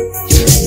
Yeah.